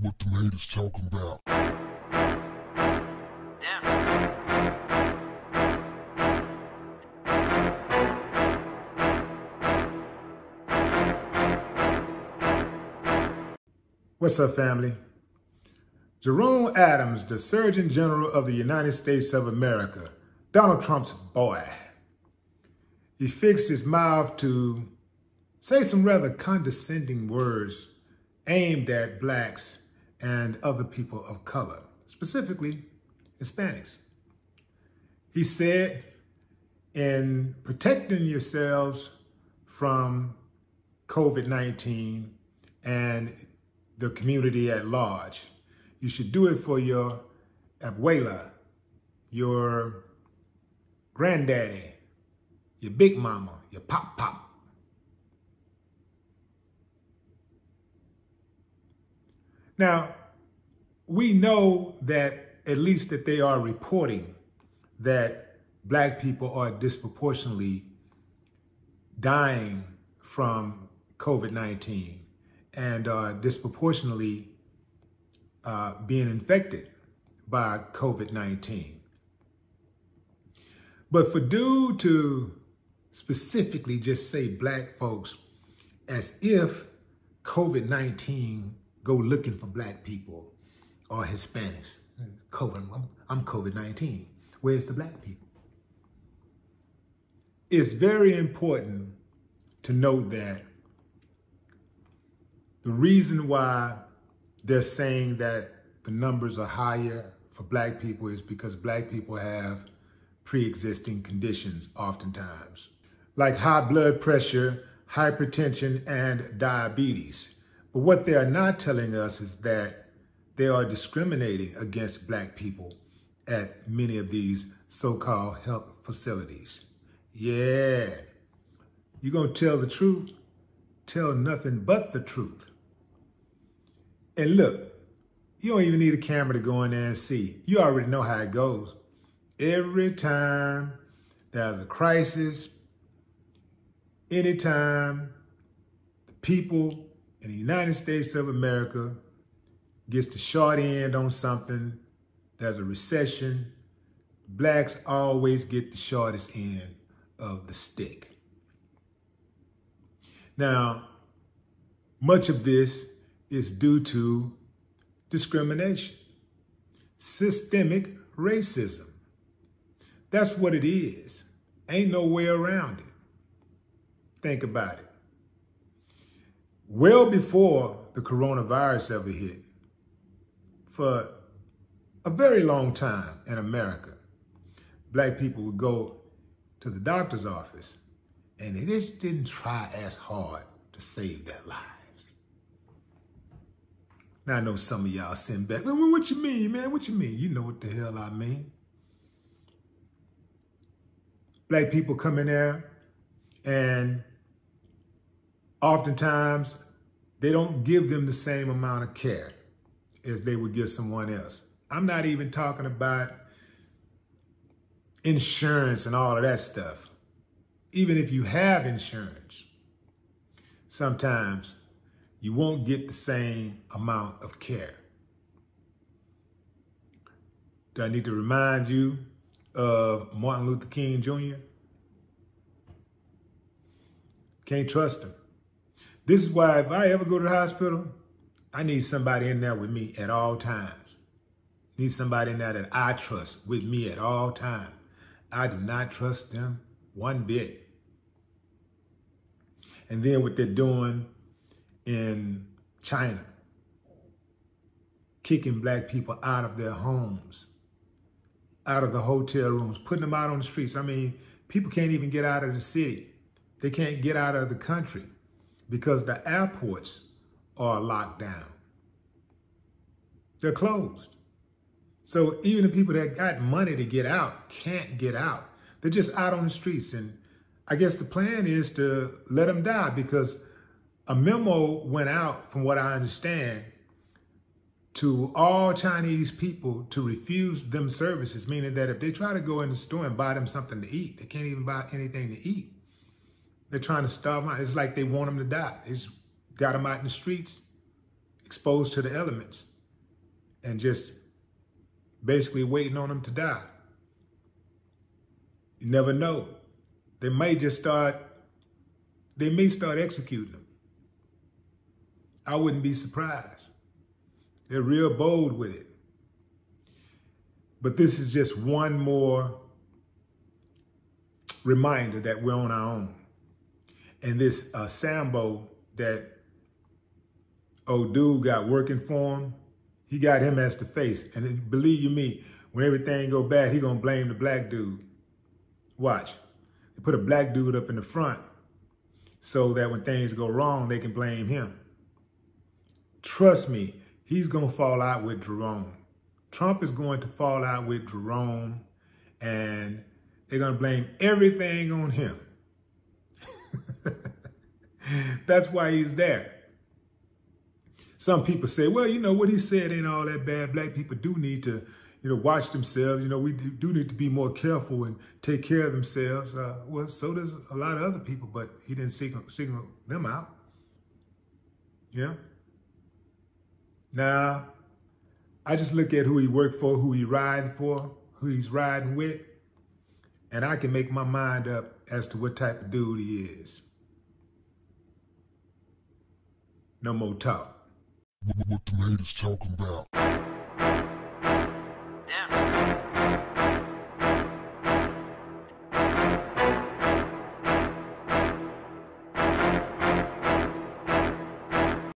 what the haters talking about. What's up, family? Jerome Adams, the Surgeon General of the United States of America, Donald Trump's boy. He fixed his mouth to say some rather condescending words aimed at blacks and other people of color, specifically Hispanics. He said, in protecting yourselves from COVID-19 and the community at large, you should do it for your abuela, your granddaddy, your big mama, your pop pop. Now, we know that at least that they are reporting that black people are disproportionately dying from COVID-19 and disproportionately uh, being infected by COVID-19. But for dude to specifically just say black folks as if COVID-19 go looking for black people or Hispanics. COVID, I'm, I'm COVID-19. Where's the black people? It's very important to note that the reason why they're saying that the numbers are higher for black people is because black people have pre-existing conditions oftentimes, like high blood pressure, hypertension, and diabetes. But what they are not telling us is that they are discriminating against black people at many of these so-called health facilities. Yeah, you're gonna tell the truth, tell nothing but the truth. And look, you don't even need a camera to go in there and see. You already know how it goes. Every time there's a crisis, anytime the people in the United States of America gets the short end on something, there's a recession, blacks always get the shortest end of the stick. Now, much of this is due to discrimination, systemic racism. That's what it is. Ain't no way around it. Think about it. Well before the coronavirus ever hit, for a very long time in America, black people would go to the doctor's office and they just didn't try as hard to save their lives. Now I know some of y'all sitting back, well, what you mean, man? What you mean? You know what the hell I mean. Black people come in there and oftentimes they don't give them the same amount of care as they would give someone else. I'm not even talking about insurance and all of that stuff. Even if you have insurance, sometimes you won't get the same amount of care. Do I need to remind you of Martin Luther King Jr.? Can't trust him. This is why if I ever go to the hospital, I need somebody in there with me at all times. Need somebody in there that I trust with me at all times. I do not trust them one bit. And then what they're doing in China, kicking black people out of their homes, out of the hotel rooms, putting them out on the streets. I mean, people can't even get out of the city. They can't get out of the country because the airports are locked down. They're closed. So even the people that got money to get out can't get out. They're just out on the streets. And I guess the plan is to let them die because a memo went out, from what I understand, to all Chinese people to refuse them services, meaning that if they try to go in the store and buy them something to eat, they can't even buy anything to eat. They're trying to starve them out. It's like they want them to die. Just got them out in the streets, exposed to the elements and just basically waiting on them to die. You never know. They may just start, they may start executing them. I wouldn't be surprised. They're real bold with it. But this is just one more reminder that we're on our own. And this uh, Sambo that old dude got working for him, he got him as the face. And believe you me, when everything go bad, he gonna blame the black dude. Watch. They put a black dude up in the front so that when things go wrong, they can blame him. Trust me, he's gonna fall out with Jerome. Trump is going to fall out with Jerome and they're to blame everything on him. That's why he's there. Some people say, well, you know, what he said ain't all that bad. Black people do need to, you know, watch themselves. You know, we do need to be more careful and take care of themselves. Uh, well, so does a lot of other people, but he didn't signal, signal them out. Yeah. Now, I just look at who he worked for, who he riding for, who he's riding with, and I can make my mind up as to what type of dude he is. No more talk. What, the haters talking about?